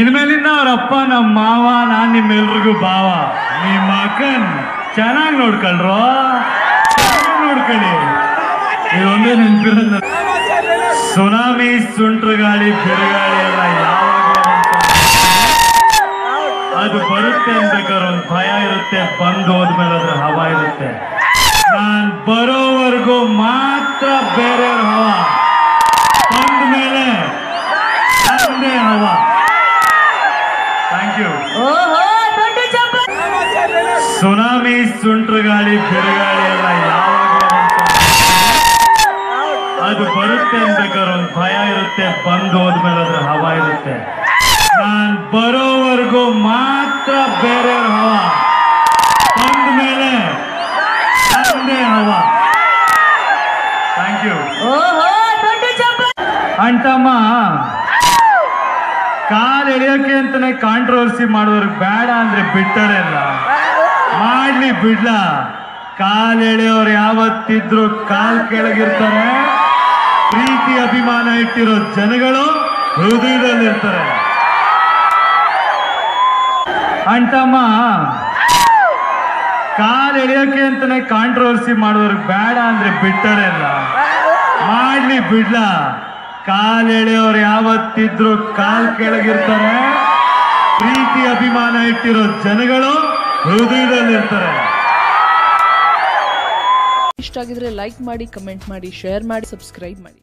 ಇನ್ಮೇಲಿಂದ ಅವ್ರಪ್ಪ ನಮ್ಮ ಮಾವ, ನಾನ್ ನಿಮ್ಮೆಲ್ರಿಗೂ ಭಾವ. ನಿಮ್ಮ ಅಕ್ಕನ್ ಚೆನ್ನಾಗಿ ನೋಡ್ಕೊಳ್ರು? ನೋಡ್ಕೊಳ್ಳಿ. ಇದೊಂದೇ ನೆನಪಿರೋದು ಸುನಾಮಿ, ಸುಂಟ್ರು ಗಾಳಿ, ಬಿರುಗಾಳಿ ಎಲ್ಲ ಅದು ಬರುತ್ತೆ ಅನ್ಬೇಕಾದ್ರೆ ಒಂದು ಭಯ ಇರುತ್ತೆ, ಬಂದು ಹೋದ್ಮೇಲೆ ಅದ್ರ ಹವಾ ಇರುತ್ತೆ. ನಾನ್ ಬರೋವರೆಗೂ ಮಾತ್ರ ಬೇರೆ ಹವ. ಸುನಾಮಿ ಸುಂಟ್ರಗಾಳಿ ಬಿರುಗಾಳಿ ಎಲ್ಲ ಯಾವಾಗ ಅದು ಬರುತ್ತೆ ಅನ್ಬೇಕಾದ್ರೆ ಒಂದು ಭಯ ಇರುತ್ತೆ ಬಂದು ಹೋದ್ಮೇಲೆ ಅದ್ರ ಹವ ಇರುತ್ತೆ. ನಾನ್ ಬರೋವರೆಗೂ ಮಾತ್ರ ಬೇರೆ ಹವ. ಬಂದ ಮೇಲೆ ಹವ. ಥ್ಯಾಂಕ್ ಯು ಅಂಟಮ್ಮ ಕಾಲ್ ಎಳಿಯೋಕೆ ಅಂತಾನೆ ಕಾಂಟ್ರವರ್ಸಿ ಮಾಡೋರ್ಗೆ ಬೇಡ ಅಂದ್ರೆ ಬಿಟ್ಟರೆ ಮಾಡ್ಲಿ ಬಿಡ್ಲ? ಕಾಲ್ ಎಳೆಯೋರು ಯಾವತ್ತಿದ್ರು ಕಾಲ್ ಕೆಳಗಿರ್ತಾರೆ. ಪ್ರೀತಿ ಅಭಿಮಾನ ಇಟ್ಟಿರೋ ಜನಗಳು ಹೃದಯದಲ್ಲಿರ್ತಾರೆ. ಅಂಟಮ್ಮ, ಕಾಲ್ ಎಳೆಯೋಕೆ ಅಂತಾನೆ ಕಾಂಟ್ರವರ್ಸಿ ಮಾಡೋರು ಬೇಡ ಅಂದ್ರೆ ಬಿಟ್ಟರೆ ಅಲ್ಲ? ಮಾಡ್ಲಿ ಬಿಡ್ಲ? ಕಾಲ್ ಎಳೆಯೋರು ಯಾವತ್ತಿದ್ರು ಕಾಲ್ ಕೆಳಗಿರ್ತಾರೆ. ಪ್ರೀತಿ ಅಭಿಮಾನ ಇಟ್ಟಿರೋ ಜನಗಳು ಹೃದಯದಲ್ಲಿರ್ತಾರೆ ಇಷ್ಟ ಆಗಿದ್ರೆ ಲೈಕ್ ಮಾಡಿ ಕಮೆಂಟ್ ಮಾಡಿ ಶೇರ್ ಮಾಡಿ ಸಬ್ಸ್ಕ್ರೈಬ್ ಮಾಡಿ.